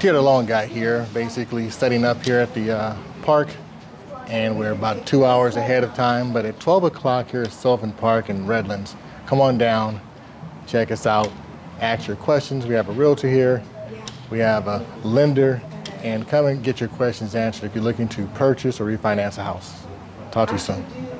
TR the Loan Guy here, basically setting up here at the uh, park, and we're about two hours ahead of time. But at 12 o'clock here at Sylvan Park in Redlands, come on down, check us out, ask your questions. We have a realtor here, we have a lender, and come and get your questions answered if you're looking to purchase or refinance a house. Talk to you soon.